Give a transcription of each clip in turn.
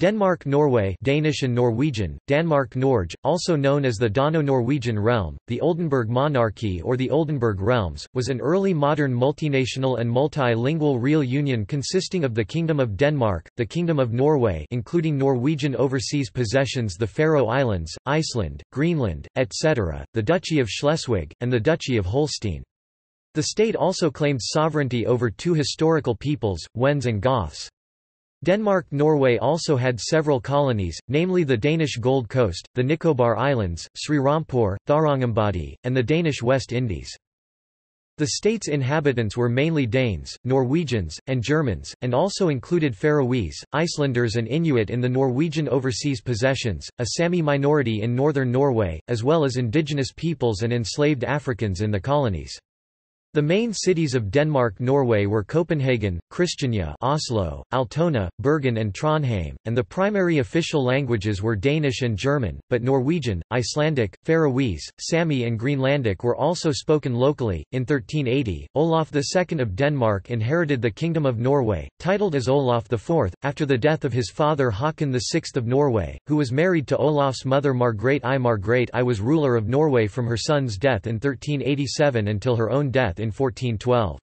Denmark-Norway Danish and Norwegian, Danmark Norge, also known as the Dano-Norwegian realm, the Oldenburg monarchy or the Oldenburg realms, was an early modern multinational and multilingual real union consisting of the Kingdom of Denmark, the Kingdom of Norway including Norwegian overseas possessions the Faroe Islands, Iceland, Greenland, etc., the Duchy of Schleswig, and the Duchy of Holstein. The state also claimed sovereignty over two historical peoples, Wends and Goths. Denmark-Norway also had several colonies, namely the Danish Gold Coast, the Nicobar Islands, Sri Rampur, Tharangambadi, and the Danish West Indies. The state's inhabitants were mainly Danes, Norwegians, and Germans, and also included Faroese, Icelanders and Inuit in the Norwegian overseas possessions, a Sami minority in northern Norway, as well as indigenous peoples and enslaved Africans in the colonies. The main cities of Denmark-Norway were Copenhagen, Christiania Oslo, Altona, Bergen and Trondheim, and the primary official languages were Danish and German, but Norwegian, Icelandic, Faroese, Sami and Greenlandic were also spoken locally. In 1380, Olaf II of Denmark inherited the Kingdom of Norway, titled as Olaf IV, after the death of his father Haakon VI of Norway, who was married to Olaf's mother Margrethe I. Margrethe I was ruler of Norway from her son's death in 1387 until her own death in 1412.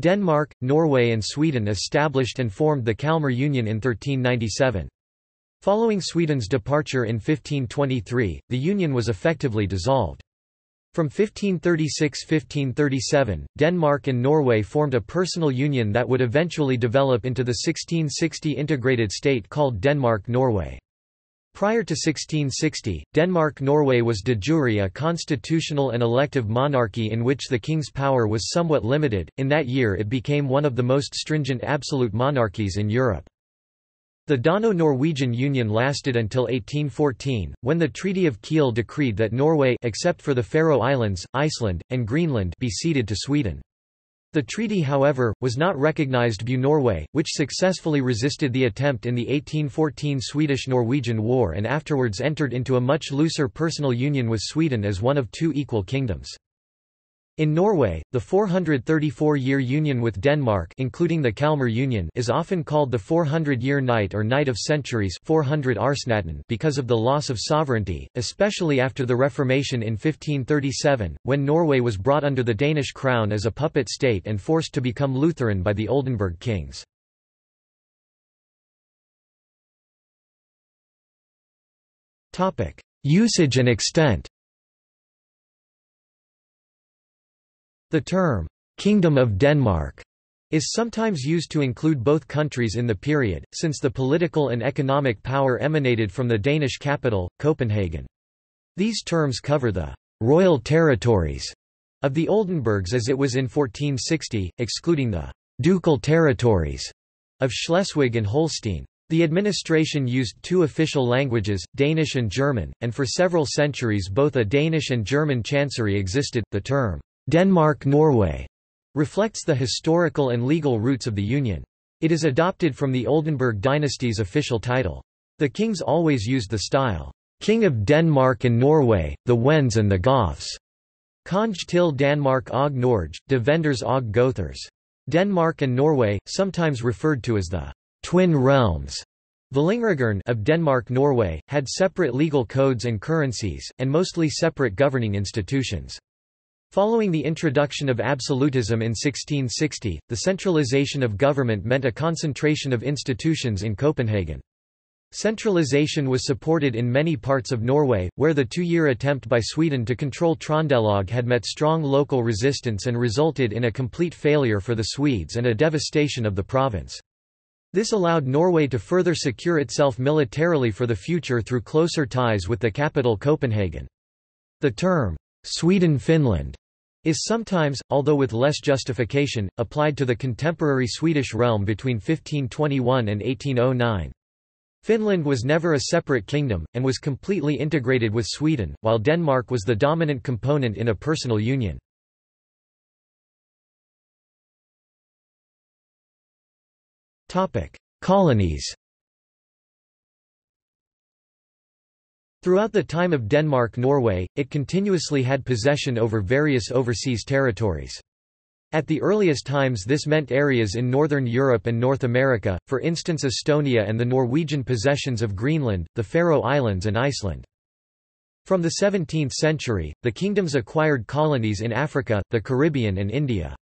Denmark, Norway and Sweden established and formed the Kalmar Union in 1397. Following Sweden's departure in 1523, the Union was effectively dissolved. From 1536–1537, Denmark and Norway formed a personal union that would eventually develop into the 1660 integrated state called Denmark-Norway. Prior to 1660, Denmark-Norway was de jure a constitutional and elective monarchy in which the king's power was somewhat limited. In that year it became one of the most stringent absolute monarchies in Europe. The Dano-Norwegian Union lasted until 1814, when the Treaty of Kiel decreed that Norway except for the Faroe Islands, Iceland, and Greenland be ceded to Sweden. The treaty however, was not recognized by Norway, which successfully resisted the attempt in the 1814 Swedish-Norwegian War and afterwards entered into a much looser personal union with Sweden as one of two equal kingdoms. In Norway, the 434-year union with Denmark including the Kalmar Union is often called the 400-year Night or Night of Centuries 400 because of the loss of sovereignty, especially after the Reformation in 1537, when Norway was brought under the Danish crown as a puppet state and forced to become Lutheran by the Oldenburg kings. Usage and extent The term, "'Kingdom of Denmark' is sometimes used to include both countries in the period, since the political and economic power emanated from the Danish capital, Copenhagen. These terms cover the «royal territories» of the Oldenburgs as it was in 1460, excluding the «ducal territories» of Schleswig and Holstein. The administration used two official languages, Danish and German, and for several centuries both a Danish and German chancery existed. The term Denmark-Norway reflects the historical and legal roots of the union. It is adopted from the Oldenburg dynasty's official title. The kings always used the style, King of Denmark and Norway, the Wends and the Goths. Konge til Danmark og Norge, de Venders og Gothers. Denmark and Norway, sometimes referred to as the twin realms Tvillingerigerne of Denmark-Norway, had separate legal codes and currencies, and mostly separate governing institutions. Following the introduction of absolutism in 1660, the centralization of government meant a concentration of institutions in Copenhagen. Centralization was supported in many parts of Norway, where the two-year attempt by Sweden to control Trondelag had met strong local resistance and resulted in a complete failure for the Swedes and a devastation of the province. This allowed Norway to further secure itself militarily for the future through closer ties with the capital Copenhagen. The term, Sweden-Finland is sometimes, although with less justification, applied to the contemporary Swedish realm between 1521 and 1809. Finland was never a separate kingdom, and was completely integrated with Sweden, while Denmark was the dominant component in a personal union. Colonies Throughout the time of Denmark-Norway, it continuously had possession over various overseas territories. At the earliest times this meant areas in northern Europe and North America, for instance Estonia and the Norwegian possessions of Greenland, the Faroe Islands and Iceland. From the 17th century, the kingdoms acquired colonies in Africa, the Caribbean and India.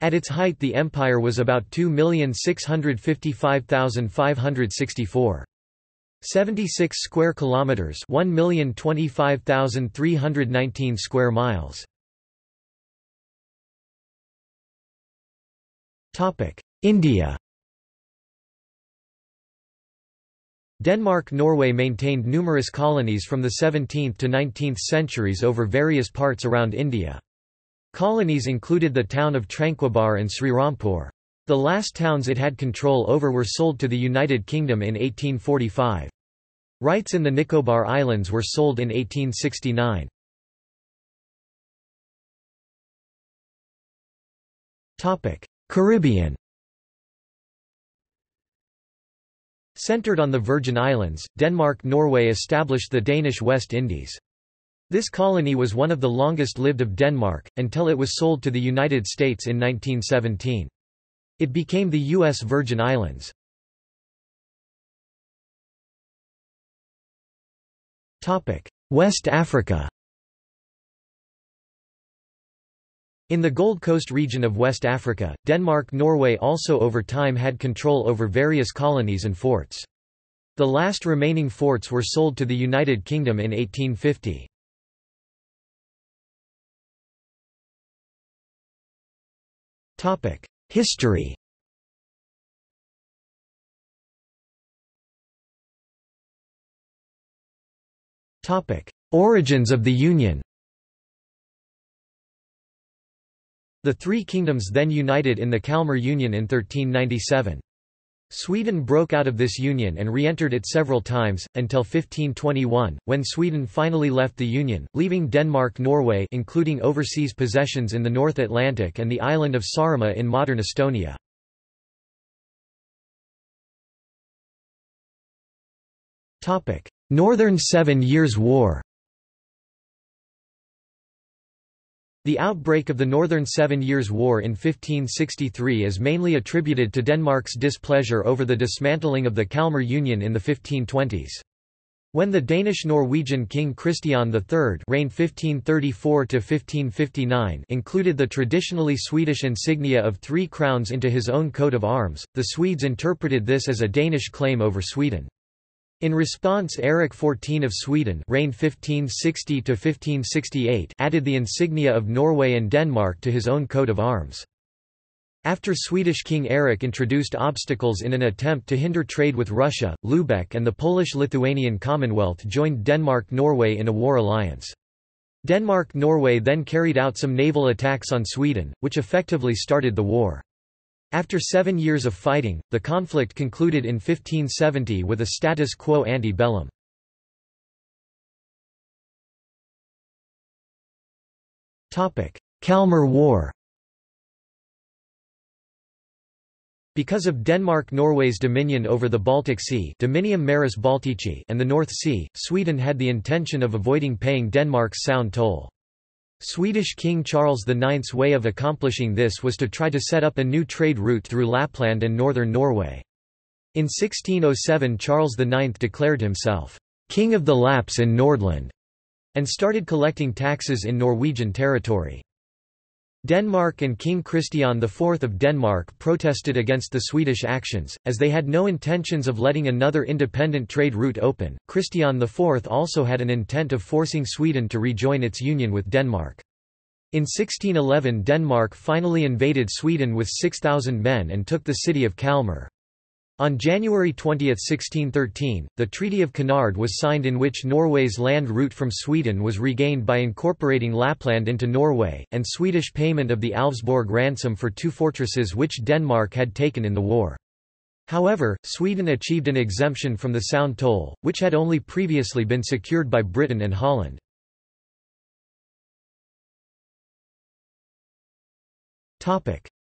At its height the empire was about 2,655,564. 76 square kilometers, 1,025,319 square miles. Topic: India. Denmark-Norway maintained numerous colonies from the 17th to 19th centuries over various parts around India. Colonies included the town of Tranquebar and Srirampur. The last towns it had control over were sold to the United Kingdom in 1845. Rights in the Nicobar Islands were sold in 1869. Caribbean Centered on the Virgin Islands, Denmark-Norway established the Danish West Indies. This colony was one of the longest-lived of Denmark, until it was sold to the United States in 1917. It became the U.S. Virgin Islands. West Africa In the Gold Coast region of West Africa, Denmark-Norway also over time had control over various colonies and forts. The last remaining forts were sold to the United Kingdom in 1850. History. Origins of the Union. The three kingdoms then united in the Kalmar Union in 1397. Sweden broke out of this union and re-entered it several times, until 1521, when Sweden finally left the union, leaving Denmark-Norway including overseas possessions in the North Atlantic and the island of Saaremaa in modern Estonia. Northern Seven Years' War The outbreak of the Northern Seven Years' War in 1563 is mainly attributed to Denmark's displeasure over the dismantling of the Kalmar Union in the 1520s. When the Danish-Norwegian king Christian III reigned 1534–1559 included the traditionally Swedish insignia of three crowns into his own coat of arms, the Swedes interpreted this as a Danish claim over Sweden. In response Erik XIV of Sweden reigned 1560 added the insignia of Norway and Denmark to his own coat of arms. After Swedish King Erik introduced obstacles in an attempt to hinder trade with Russia, Lübeck and the Polish-Lithuanian Commonwealth joined Denmark-Norway in a war alliance. Denmark-Norway then carried out some naval attacks on Sweden, which effectively started the war. After seven years of fighting, the conflict concluded in 1570 with a status quo ante bellum. Kalmar War Because of Denmark-Norway's dominion over the Baltic Sea Dominium Maris Baltici and the North Sea, Sweden had the intention of avoiding paying Denmark's sound toll. Swedish King Charles IX's way of accomplishing this was to try to set up a new trade route through Lapland and northern Norway. In 1607 Charles IX declared himself, "'King of the Lapps in Nordland' and started collecting taxes in Norwegian territory. Denmark and King Christian IV of Denmark protested against the Swedish actions, as they had no intentions of letting another independent trade route open. Christian IV also had an intent of forcing Sweden to rejoin its union with Denmark. In 1611 Denmark finally invaded Sweden with 6,000 men and took the city of Kalmar. On January 20, 1613, the Treaty of Knäred was signed in which Norway's land route from Sweden was regained by incorporating Lapland into Norway, and Swedish payment of the Älvsborg ransom for two fortresses which Denmark had taken in the war. However, Sweden achieved an exemption from the Sound toll, which had only previously been secured by Britain and Holland.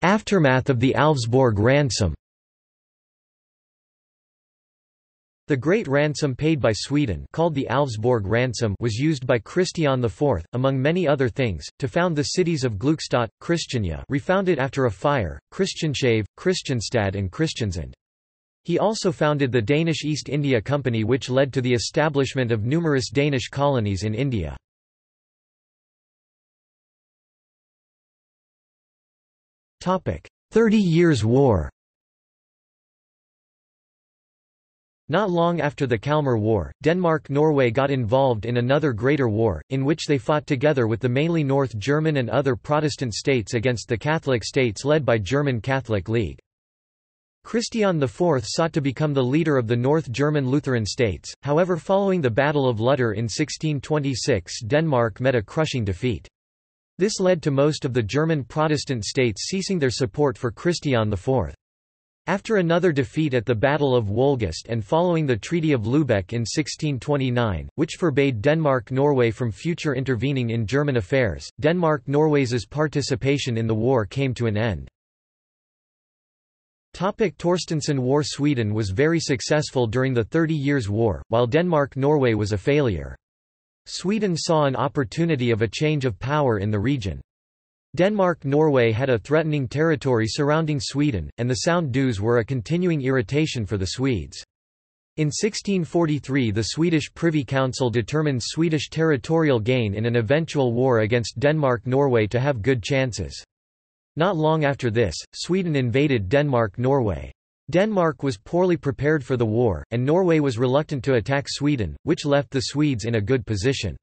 Aftermath of the Älvsborg ransom The great ransom paid by Sweden called the Älvsborg ransom was used by Christian IV, among many other things, to found the cities of Glückstadt, Christiania refounded after a fire, Christianshavn, Christianstad and Christiansand. He also founded the Danish East India Company which led to the establishment of numerous Danish colonies in India. Thirty Years' War Not long after the Kalmar War, Denmark-Norway got involved in another greater war, in which they fought together with the mainly North German and other Protestant states against the Catholic states led by the German Catholic League. Christian IV sought to become the leader of the North German Lutheran states, however following the Battle of Lutter in 1626 Denmark met a crushing defeat. This led to most of the German Protestant states ceasing their support for Christian IV. After another defeat at the Battle of Wolgast and following the Treaty of Lübeck in 1629, which forbade Denmark-Norway from future intervening in German affairs, Denmark-Norway's participation in the war came to an end. Topic Torstenson War Sweden was very successful during the Thirty Years' War, while Denmark-Norway was a failure. Sweden saw an opportunity of a change of power in the region. Denmark-Norway had a threatening territory surrounding Sweden, and the Sound dues were a continuing irritation for the Swedes. In 1643 the Swedish Privy Council determined Swedish territorial gain in an eventual war against Denmark-Norway to have good chances. Not long after this, Sweden invaded Denmark-Norway. Denmark was poorly prepared for the war, and Norway was reluctant to attack Sweden, which left the Swedes in a good position.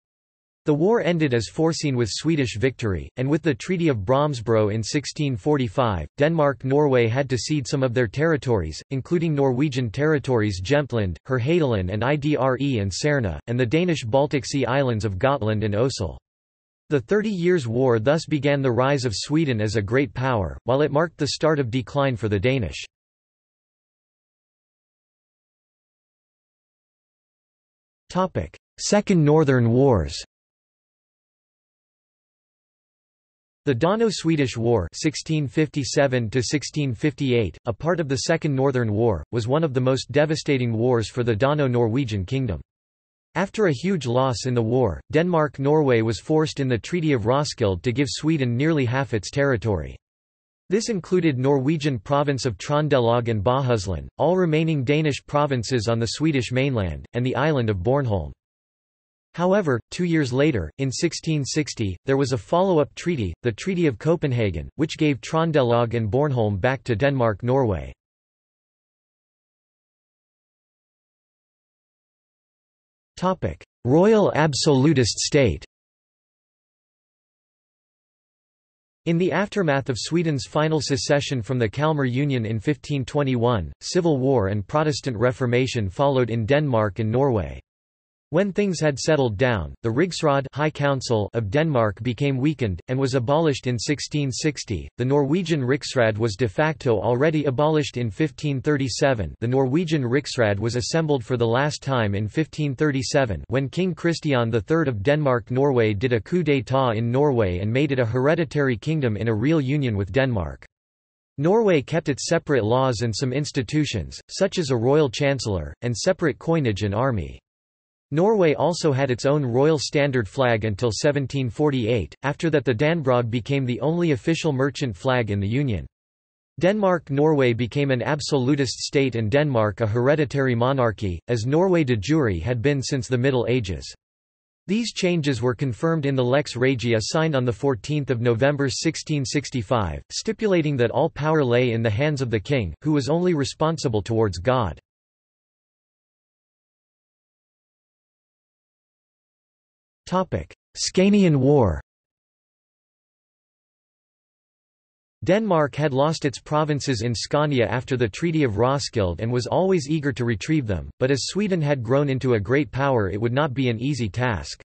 The war ended as foreseen with Swedish victory, and with the Treaty of Brömsebro in 1645, Denmark-Norway had to cede some of their territories, including Norwegian territories Jämtland, Härjedalen and Idre and Särna, and the Danish Baltic Sea islands of Gotland and Ösel. The Thirty Years' War thus began the rise of Sweden as a great power, while it marked the start of decline for the Danish. Second Northern Wars The Dano-Swedish War 1657 a part of the Second Northern War, was one of the most devastating wars for the Dano-Norwegian kingdom. After a huge loss in the war, Denmark-Norway was forced in the Treaty of Roskilde to give Sweden nearly half its territory. This included Norwegian province of Trondelag and Bohuslän, all remaining Danish provinces on the Swedish mainland, and the island of Bornholm. However, two years later, in 1660, there was a follow-up treaty, the Treaty of Copenhagen, which gave Trondelag and Bornholm back to Denmark-Norway. Royal absolutist state In the aftermath of Sweden's final secession from the Kalmar Union in 1521, civil war and Protestant Reformation followed in Denmark and Norway. When things had settled down, the Rigsråd High Council of Denmark became weakened, and was abolished in 1660. The Norwegian Riksråd was de facto already abolished in 1537 the Norwegian Riksråd was assembled for the last time in 1537 when King Christian III of Denmark-Norway did a coup d'état in Norway and made it a hereditary kingdom in a real union with Denmark. Norway kept its separate laws and some institutions, such as a royal chancellor, and separate coinage and army. Norway also had its own royal standard flag until 1748, after that the Dannebrog became the only official merchant flag in the Union. Denmark-Norway became an absolutist state and Denmark a hereditary monarchy, as Norway de jure had been since the Middle Ages. These changes were confirmed in the Lex Regia signed on 14 November 1665, stipulating that all power lay in the hands of the king, who was only responsible towards God. Scanian War Denmark had lost its provinces in Scania after the Treaty of Roskilde and was always eager to retrieve them, but as Sweden had grown into a great power it would not be an easy task.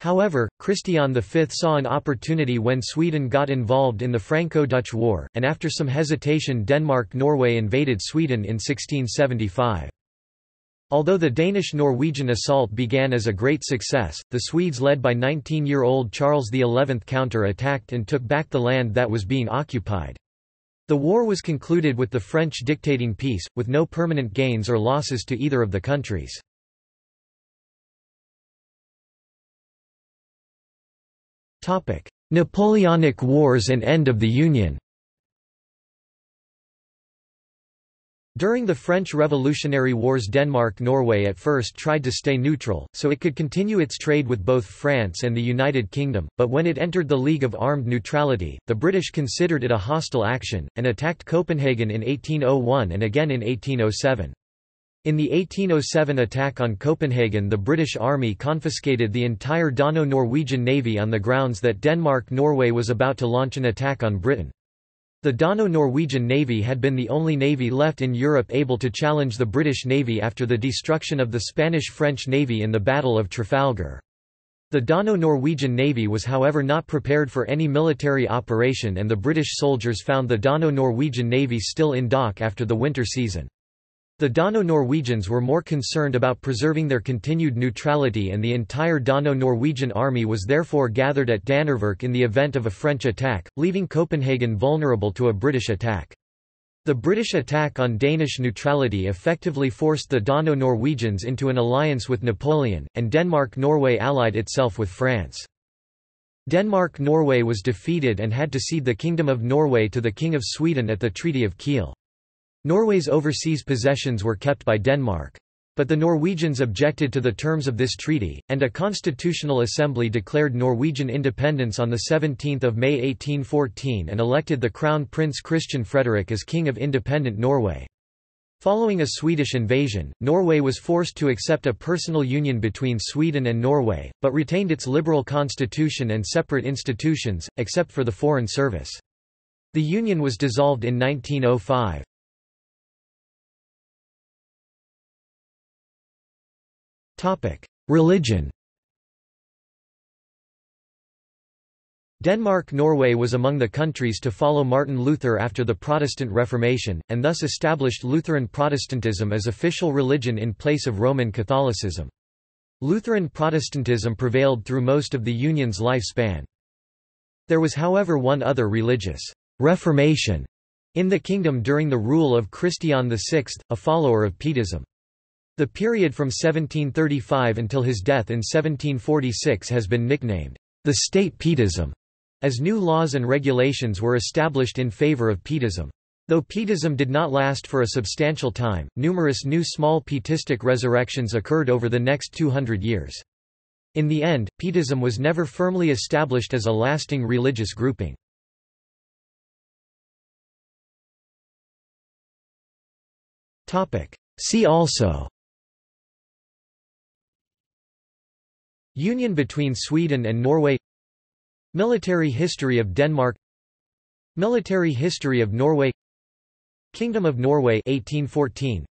However, Christian V saw an opportunity when Sweden got involved in the Franco-Dutch War, and after some hesitation Denmark-Norway invaded Sweden in 1675. Although the Danish-Norwegian assault began as a great success, the Swedes led by 19-year-old Charles XI counter-attacked and took back the land that was being occupied. The war was concluded with the French dictating peace, with no permanent gains or losses to either of the countries. Napoleonic Wars and end of the Union During the French Revolutionary Wars Denmark-Norway at first tried to stay neutral, so it could continue its trade with both France and the United Kingdom, but when it entered the League of Armed Neutrality, the British considered it a hostile action, and attacked Copenhagen in 1801 and again in 1807. In the 1807 attack on Copenhagen the British Army confiscated the entire Dano-Norwegian navy on the grounds that Denmark-Norway was about to launch an attack on Britain. The Dano-Norwegian Navy had been the only navy left in Europe able to challenge the British Navy after the destruction of the Spanish-French Navy in the Battle of Trafalgar. The Dano-Norwegian Navy was however not prepared for any military operation and the British soldiers found the Dano-Norwegian Navy still in dock after the winter season. The Dano-Norwegians were more concerned about preserving their continued neutrality and the entire Dano-Norwegian army was therefore gathered at Danevirke in the event of a French attack, leaving Copenhagen vulnerable to a British attack. The British attack on Danish neutrality effectively forced the Dano-Norwegians into an alliance with Napoleon, and Denmark-Norway allied itself with France. Denmark-Norway was defeated and had to cede the Kingdom of Norway to the King of Sweden at the Treaty of Kiel. Norway's overseas possessions were kept by Denmark. But the Norwegians objected to the terms of this treaty, and a constitutional assembly declared Norwegian independence on 17 May 1814 and elected the Crown Prince Christian Frederick as King of independent Norway. Following a Swedish invasion, Norway was forced to accept a personal union between Sweden and Norway, but retained its liberal constitution and separate institutions, except for the Foreign Service. The union was dissolved in 1905. Religion Denmark-Norway was among the countries to follow Martin Luther after the Protestant Reformation, and thus established Lutheran Protestantism as official religion in place of Roman Catholicism. Lutheran Protestantism prevailed through most of the Union's lifespan. There was however one other religious «reformation» in the kingdom during the rule of Christian VI, a follower of Pietism. The period from 1735 until his death in 1746 has been nicknamed the State Pietism, as new laws and regulations were established in favor of Pietism. Though Pietism did not last for a substantial time, numerous new small Pietistic resurrections occurred over the next 200 years. In the end, Pietism was never firmly established as a lasting religious grouping. See also Union between Sweden and Norway. Military history of Denmark. Military history of Norway. Kingdom of Norway 1814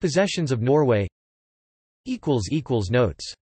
Possessions of Norway. Equals equals Notes